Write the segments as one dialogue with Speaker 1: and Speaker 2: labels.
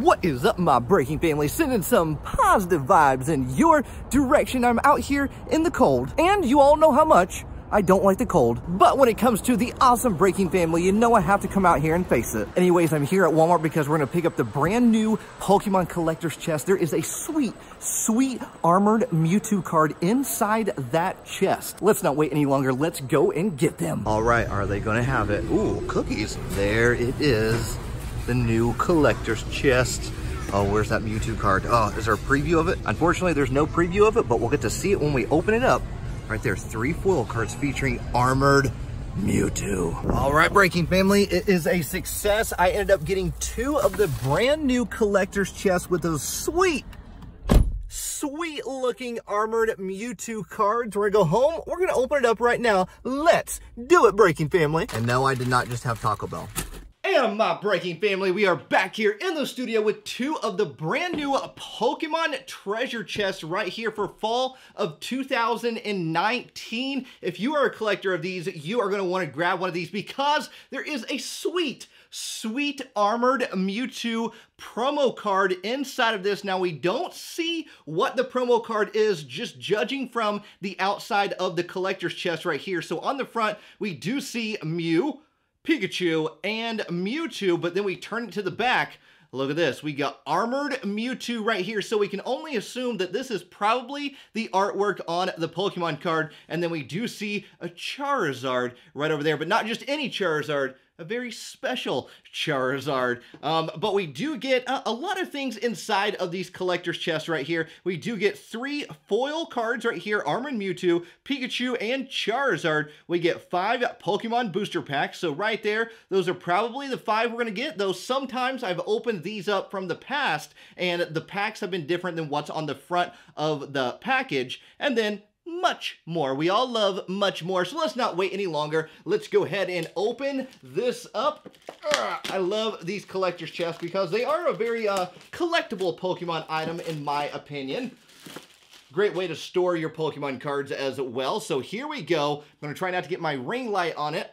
Speaker 1: What is up, my breaking family? Sending some positive vibes in your direction. I'm out here in the cold, and you all know how much I don't like the cold. But when it comes to the awesome breaking family, you know I have to come out here and face it. Anyways, I'm here at Walmart because we're gonna pick up the brand new Pokemon Collector's Chest. There is a sweet, sweet armored Mewtwo card inside that chest. Let's not wait any longer. Let's go and get them. All right, are they gonna have it? Ooh, cookies. There it is the new collector's chest. Oh, where's that Mewtwo card? Oh, is there a preview of it? Unfortunately, there's no preview of it, but we'll get to see it when we open it up. Right there, three foil cards featuring armored Mewtwo. All right, Breaking Family, it is a success. I ended up getting two of the brand new collector's chests with those sweet, sweet looking armored Mewtwo cards. We're gonna go home. We're gonna open it up right now. Let's do it, Breaking Family. And no, I did not just have Taco Bell. And my breaking family, we are back here in the studio with two of the brand new Pokemon treasure chests right here for fall of 2019. If you are a collector of these, you are going to want to grab one of these because there is a sweet, sweet armored Mewtwo promo card inside of this. Now we don't see what the promo card is, just judging from the outside of the collector's chest right here. So on the front, we do see Mew, Pikachu, and Mewtwo, but then we turn it to the back. Look at this. We got Armored Mewtwo right here, so we can only assume that this is probably the artwork on the Pokemon card. And then we do see a Charizard right over there, but not just any Charizard, a very special Charizard. Um, but we do get a, a, lot of things inside of these collector's chests right here. We do get three foil cards right here, Armored Mewtwo, Pikachu, and Charizard. We get five Pokemon booster packs. So right there, those are probably the five we're going to get, though sometimes I've opened these up from the past, and the packs have been different than what's on the front of the package. And then much more. We all love much more. So let's not wait any longer. Let's go ahead and open this up. I love these collector's chests because they are a very uh, collectible Pokemon item in my opinion. Great way to store your Pokemon cards as well. So here we go. I'm going to try not to get my ring light on it.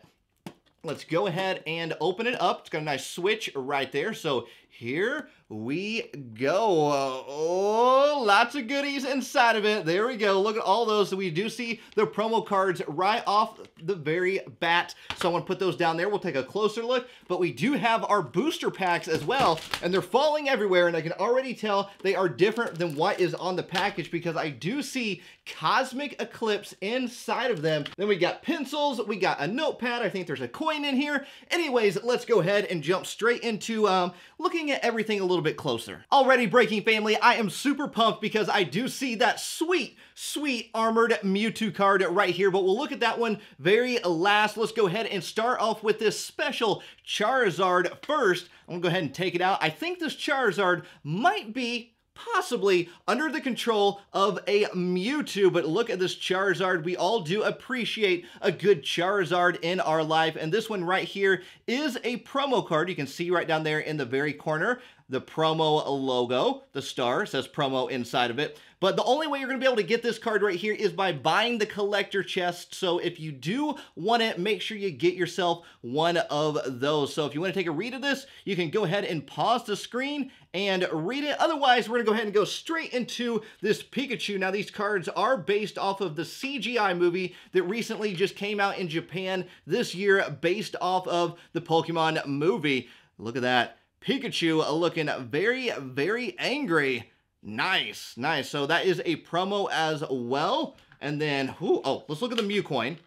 Speaker 1: Let's go ahead and open it up. It's got a nice switch right there. So here we go. Oh, lots of goodies inside of it. There we go. Look at all those. We do see the promo cards right off the very bat. So I'm going to put those down there. We'll take a closer look. But we do have our booster packs as well. And they're falling everywhere. And I can already tell they are different than what is on the package because I do see Cosmic Eclipse inside of them. Then we got pencils. We got a notepad. I think there's a coin in here. Anyways, let's go ahead and jump straight into um, looking at everything a little bit closer. Already Breaking Family, I am super pumped because I do see that sweet, sweet armored Mewtwo card right here, but we'll look at that one very last. Let's go ahead and start off with this special Charizard first. I'm gonna go ahead and take it out. I think this Charizard might be possibly under the control of a Mewtwo. But look at this Charizard. We all do appreciate a good Charizard in our life. And this one right here is a promo card. You can see right down there in the very corner the promo logo, the star, says promo inside of it. But the only way you're going to be able to get this card right here is by buying the collector chest. So if you do want it, make sure you get yourself one of those. So if you want to take a read of this, you can go ahead and pause the screen and read it. Otherwise, we're going to go ahead and go straight into this Pikachu. Now, these cards are based off of the CGI movie that recently just came out in Japan this year based off of the Pokemon movie. Look at that. Pikachu looking very, very angry. Nice, nice. So that is a promo as well. And then, who? oh, let's look at the Mew coin.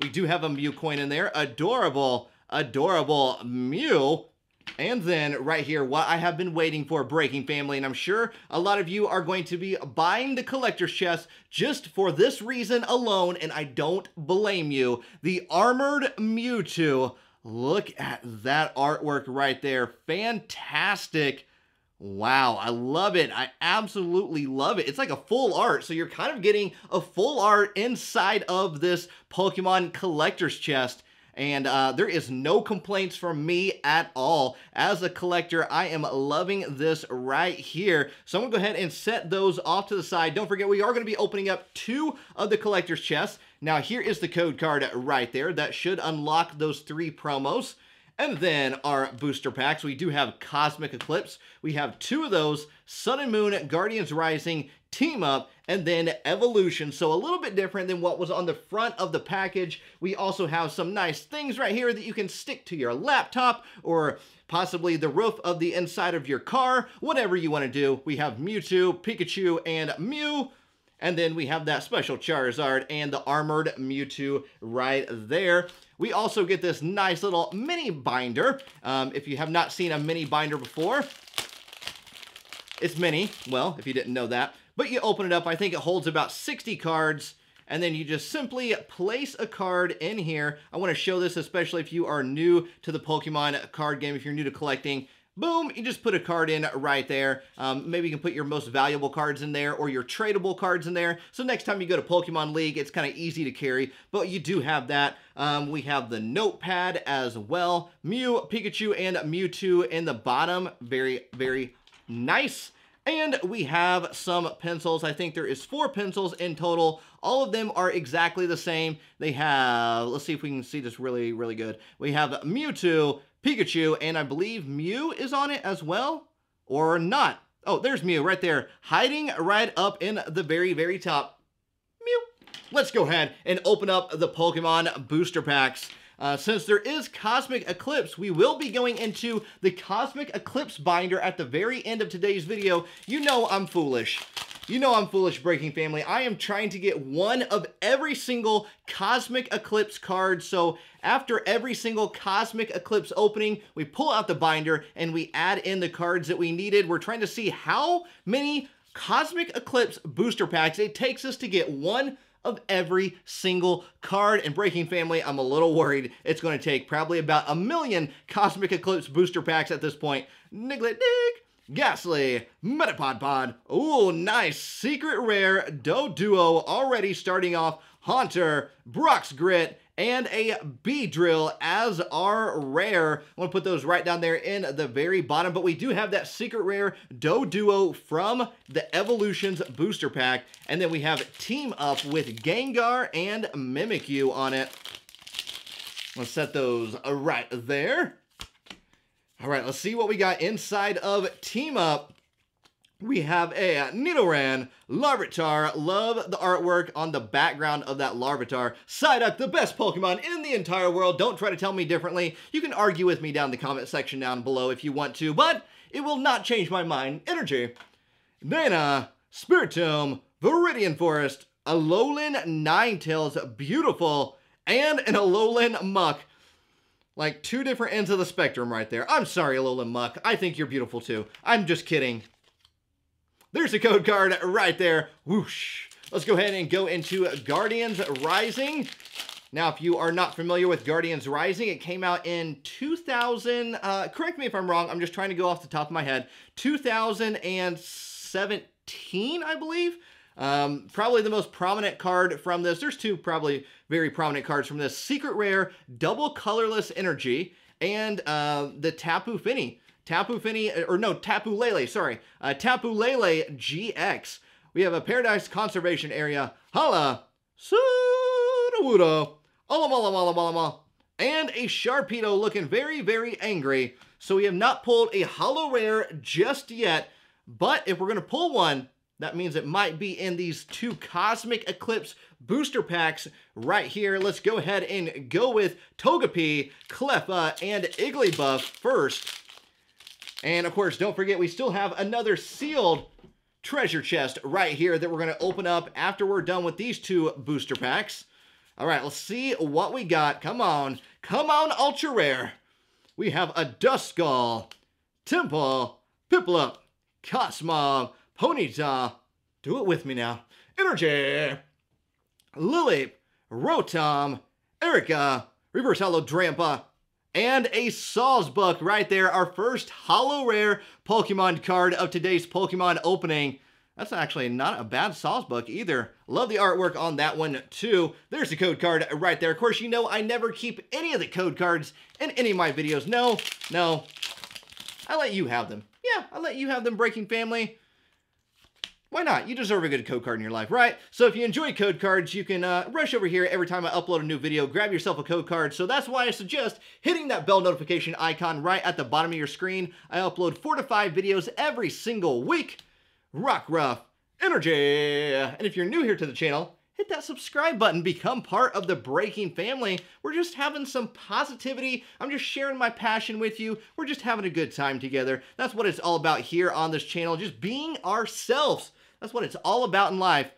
Speaker 1: We do have a Mew coin in there. Adorable, adorable Mew. And then right here, what I have been waiting for, Breaking Family, and I'm sure a lot of you are going to be buying the collector's chest just for this reason alone, and I don't blame you. The Armored Mewtwo Look at that artwork right there. Fantastic. Wow, I love it. I absolutely love it. It's like a full art, so you're kind of getting a full art inside of this Pokemon collector's chest. And uh, there is no complaints from me at all. As a collector, I am loving this right here. So I'm to go ahead and set those off to the side. Don't forget, we are to be opening up two of the collector's chests. Now, here is the code card right there. That should unlock those three promos. And then our booster packs, we do have Cosmic Eclipse. We have two of those, Sun and Moon, Guardians Rising, Team Up, and then Evolution. So a little bit different than what was on the front of the package. We also have some nice things right here that you can stick to your laptop or possibly the roof of the inside of your car, whatever you want to do. We have Mewtwo, Pikachu, and Mew. And then we have that special Charizard and the armored Mewtwo right there. We also get this nice little mini binder. Um, if you have not seen a mini binder before, it's mini. Well, if you didn't know that. But you open it up, I think it holds about 60 cards and then you just simply place a card in here. I want to show this especially if you are new to the Pokemon card game, if you're new to collecting. Boom, you just put a card in right there. Um, maybe you can put your most valuable cards in there or your tradable cards in there. So next time you go to Pokemon League, it's kind of easy to carry, but you do have that. Um, we have the notepad as well. Mew, Pikachu, and Mewtwo in the bottom. Very, very nice. And we have some pencils. I think there is four pencils in total. All of them are exactly the same. They have, let's see if we can see this really, really good. We have Mewtwo, Pikachu, and I believe Mew is on it as well, or not. Oh, there's Mew right there, hiding right up in the very, very top. Mew. Let's go ahead and open up the Pokemon booster packs. Uh, since there is Cosmic Eclipse, we will be going into the Cosmic Eclipse binder at the very end of today's video. You know I'm foolish. You know I'm foolish, Breaking Family. I am trying to get one of every single Cosmic Eclipse card. So after every single Cosmic Eclipse opening, we pull out the binder and we add in the cards that we needed. We're trying to see how many Cosmic Eclipse booster packs it takes us to get one of every single card. And Breaking Family, I'm a little worried it's going to take probably about a million Cosmic Eclipse booster packs at this point. Niglet Dig, Gastly, Metapod Pod. Ooh, nice. Secret Rare, Doduo already starting off. Haunter, Brock's Grit, and a Beedrill as our rare. I want to put those right down there in the very bottom, but we do have that secret rare Doduo from the Evolutions booster pack, and then we have Team Up with Gengar and Mimikyu on it. Let's set those right there. All right, let's see what we got inside of Team Up. We have a Nidoran, Larvitar. Love the artwork on the background of that Larvitar. Psyduck, the best Pokemon in the entire world. Don't try to tell me differently. You can argue with me down in the comment section down below if you want to, but it will not change my mind. Energy. Dana, Spiritomb, Viridian Forest, Alolan Ninetales, beautiful, and an Alolan Muk. Like two different ends of the spectrum right there. I'm sorry, Alolan Muk. I think you're beautiful too. I'm just kidding. There's a code card right there. Whoosh. Let's go ahead and go into Guardians Rising. Now, if you are not familiar with Guardians Rising, it came out in 2000, uh, correct me if I'm wrong, I'm just trying to go off the top of my head, 2017, I believe. Um, probably the most prominent card from this. There's two probably very prominent cards from this. Secret Rare, Double Colorless Energy, and uh, the Tapu Fini. Tapu Fini, or no, Tapu Lele, sorry. Uh, Tapu Lele GX. We have a Paradise Conservation Area, Hala, Sudowoodo, Olamalamalamala, and a Sharpedo looking very, very angry. So we have not pulled a Holo Rare just yet, but if we're going to pull one, that means it might be in these two Cosmic Eclipse booster packs right here. Let's go ahead and go with Togepi, Cleffa, and Igglybuff first. And of course, don't forget, we still have another sealed treasure chest right here that we're going to open up after we're done with these two booster packs. All right, let's see what we got. Come on. Come on, ultra rare. We have a Duskull, Temple, Piplup, Cosmog, Ponyta. Do it with me now. Energy. Lily, Rotom, Erica, Reverse Holo Drampa, and a Sawsbuck right there, our first holo rare Pokemon card of today's Pokemon opening. That's actually not a bad Sawsbuck either. Love the artwork on that one too. There's the code card right there. Of course, you know I never keep any of the code cards in any of my videos. No, no. I let you have them. Yeah, I let you have them, Breaking Family. Why not? You deserve a good code card in your life, right? So if you enjoy code cards, you can uh, rush over here every time I upload a new video, grab yourself a code card. So that's why I suggest hitting that bell notification icon right at the bottom of your screen. I upload four to five videos every single week. Rockruff Energy! And if you're new here to the channel, hit that subscribe button, become part of the Breaking family. We're just having some positivity. I'm just sharing my passion with you. We're just having a good time together. That's what it's all about here on this channel, just being ourselves. That's what it's all about in life.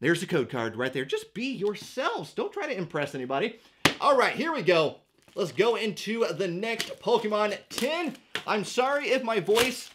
Speaker 1: There's the code card right there. Just be yourselves. Don't try to impress anybody. All right, here we go. Let's go into the next Pokemon tin. I'm sorry if my voice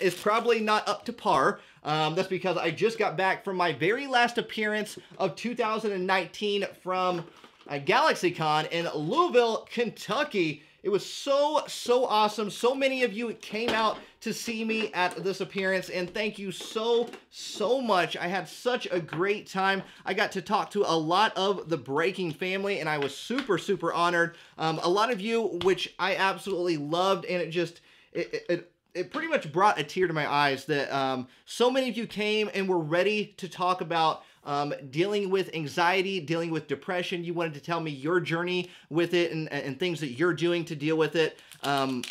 Speaker 1: is probably not up to par. Um, that's because I just got back from my very last appearance of 2019 from uh, GalaxyCon in Louisville, Kentucky. It was so, so awesome. So many of you came out to see me at this appearance, and thank you so, so much. I had such a great time. I got to talk to a lot of the Breaking family, and I was super, super honored. Um, a lot of you, which I absolutely loved, and it just, it, it, it pretty much brought a tear to my eyes that um, so many of you came and were ready to talk about um, dealing with anxiety, dealing with depression. You wanted to tell me your journey with it and, and things that you're doing to deal with it. Um,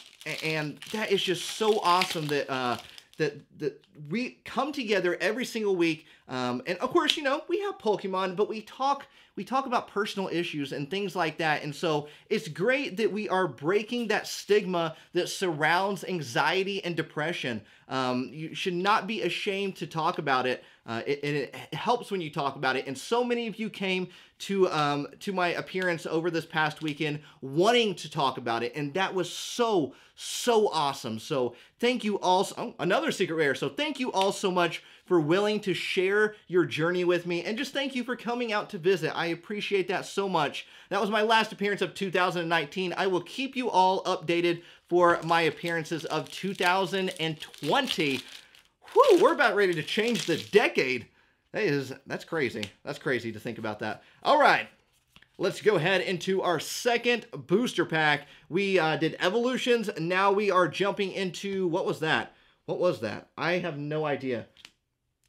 Speaker 1: and that is just so awesome that uh, that that we come together every single week. Um, and of course, you know, we have Pokemon, but we talk we talk about personal issues and things like that. And so it's great that we are breaking that stigma that surrounds anxiety and depression. Um, you should not be ashamed to talk about it. Uh, it, it, helps when you talk about it. And so many of you came to um, to my appearance over this past weekend wanting to talk about it, and that was so so awesome. So thank you all. Oh, another secret rare. So thank you all so much for willing to share your journey with me, and just thank you for coming out to visit. I appreciate that so much. That was my last appearance of 2019. I will keep you all updated for my appearances of 2020. We're about ready to change the decade. That is, that's crazy. That's crazy to think about that. All right, let's go ahead into our second booster pack. We uh, did evolutions. Now we are jumping into, what was that? What was that? I have no idea.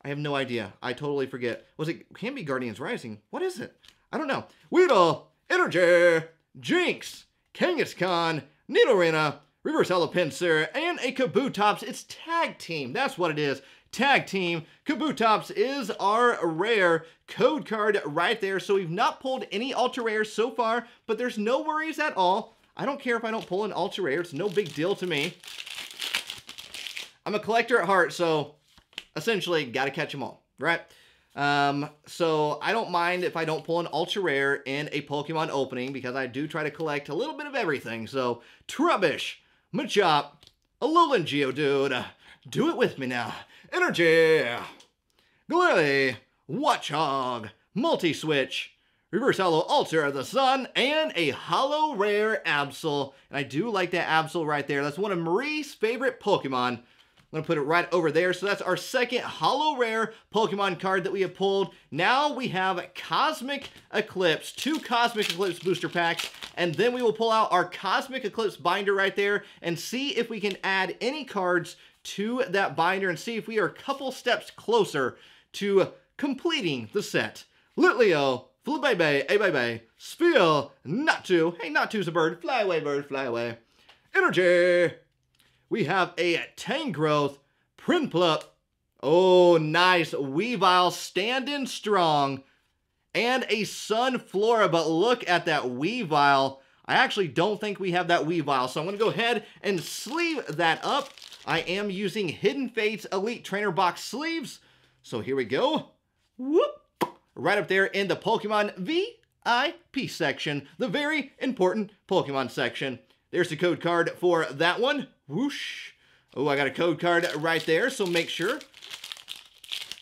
Speaker 1: I have no idea. I totally forget. Was it, can be Guardians Rising. What is it? I don't know. Weedle, Energy, Jynx, Kangaskhan, Nidorina, Reverse Pinsir, and a Kabutops. It's tag team. That's what it is. Tag team. Kabutops is our rare code card right there. So we've not pulled any ultra rares so far, but there's no worries at all. I don't care if I don't pull an ultra rare. It's no big deal to me. I'm a collector at heart, so essentially got to catch them all, right? Um, so I don't mind if I don't pull an ultra rare in a Pokemon opening because I do try to collect a little bit of everything. So Trubbish, Machop, Alolan Geodude. Do it with me now. Energy. Glalie, Watchog, Multi-Switch, Reverse Holo Altar of the Sun, and a Holo Rare Absol. And I do like that Absol right there. That's one of Marie's favorite Pokemon. I'm going to put it right over there. So that's our second Holo Rare Pokemon card that we have pulled. Now we have Cosmic Eclipse, two Cosmic Eclipse booster packs, and then we will pull out our Cosmic Eclipse binder right there and see if we can add any cards to that binder and see if we are a couple steps closer to completing the set. Litleo, Flabebe, Abebe, Sphere, Natu, hey Natu's a bird, fly away bird, fly away. Energy, we have a Tangrowth, Prinplup, oh nice, Weavile standing strong, and a Sunflora, but look at that Weavile. I actually don't think we have that Weavile, so I'm going to go ahead and sleeve that up. I am using Hidden Fates Elite Trainer Box sleeves. So here we go. Whoop! Right up there in the Pokemon VIP section, the very important Pokemon section. There's the code card for that one. Whoosh. Oh, I got a code card right there, so make sure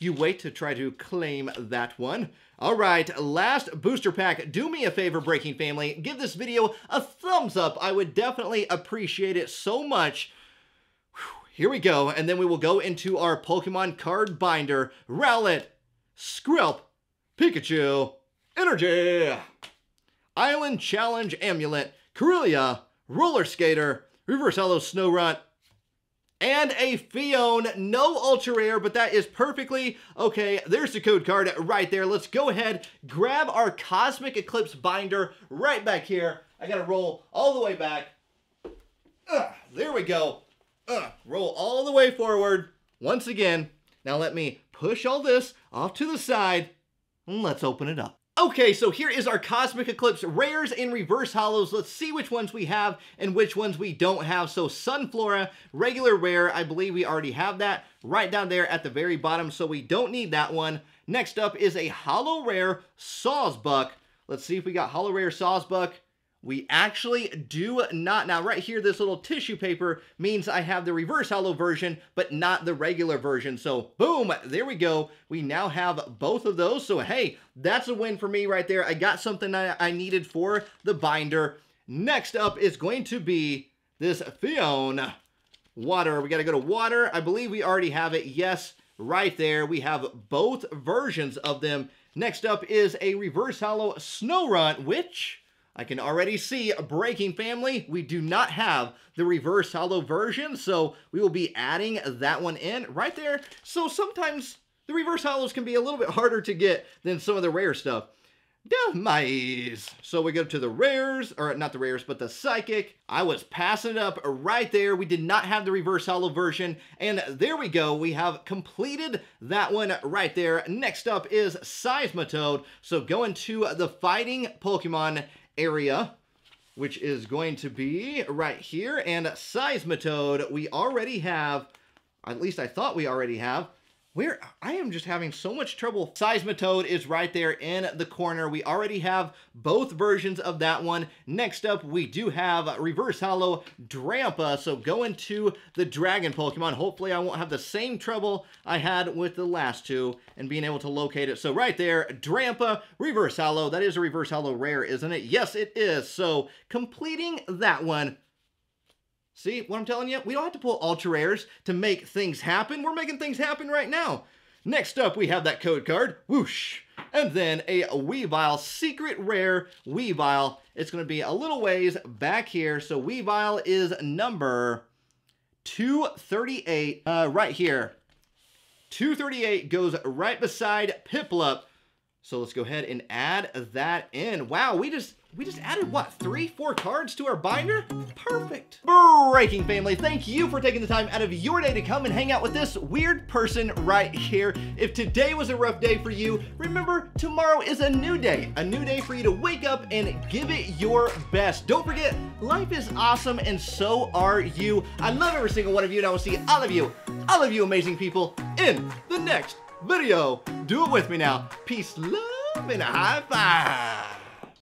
Speaker 1: you wait to try to claim that one. All right, last booster pack. Do me a favor, Breaking Family. Give this video a thumbs up. I would definitely appreciate it so much. Whew, here we go, and then we will go into our Pokemon card binder. Rowlet, Skrelp, Pikachu, Energy, Island Challenge Amulet, Corellia, Roller Skater, Reverse Holo Snorunt, and a Phione. No ultra rare, but that is perfectly okay. There's the code card right there. Let's go ahead, grab our Cosmic Eclipse binder right back here. I gotta roll all the way back. Ugh, there we go. Ugh, roll all the way forward once again. Now let me push all this off to the side and let's open it up. Okay, so here is our Cosmic Eclipse rares and reverse holos. Let's see which ones we have and which ones we don't have. So Sunflora, regular rare, I believe we already have that right down there at the very bottom, so we don't need that one. Next up is a holo rare Sawsbuck. Let's see if we got holo rare Sawsbuck. We actually do not. Now, right here, this little tissue paper means I have the reverse holo version, but not the regular version. So, boom, there we go. We now have both of those. So, hey, that's a win for me right there. I got something I, I needed for the binder. Next up is going to be this Phione water. We got to go to water. I believe we already have it. Yes, right there. We have both versions of them. Next up is a reverse holo Snorunt, which I can already see a breaking family. We do not have the reverse holo version, so we will be adding that one in right there. So sometimes the reverse holos can be a little bit harder to get than some of the rare stuff. Dhelmise. So we go to the rares, or not the rares, but the psychic. I was passing it up right there. We did not have the reverse holo version. And there we go. We have completed that one right there. Next up is Seismitoad. So going to the fighting Pokemon area, which is going to be right here. And Seismitoad, we already have, at least I thought we already have, where I am just having so much trouble. Seismitoad is right there in the corner. We already have both versions of that one. Next up, we do have Reverse Holo Drampa. So go into the Dragon Pokemon. Hopefully I won't have the same trouble I had with the last two and being able to locate it. So right there, Drampa, Reverse Holo. That is a Reverse Holo rare, isn't it? Yes, it is. So completing that one See what I'm telling you? We don't have to pull ultra rares to make things happen. We're making things happen right now. Next up, we have that code card. Whoosh. And then a Weavile, secret rare Weavile. It's going to be a little ways back here. So Weavile is number 238 uh, right here. 238 goes right beside Piplup. So let's go ahead and add that in. Wow, we just we just added, what, three, four cards to our binder? Perfect. Breaking family, thank you for taking the time out of your day to come and hang out with this weird person right here. If today was a rough day for you, remember tomorrow is a new day. A new day for you to wake up and give it your best. Don't forget, life is awesome and so are you. I love every single one of you and I will see all of you, all of you amazing people in the next video. Do it with me now. Peace, love, and a high five.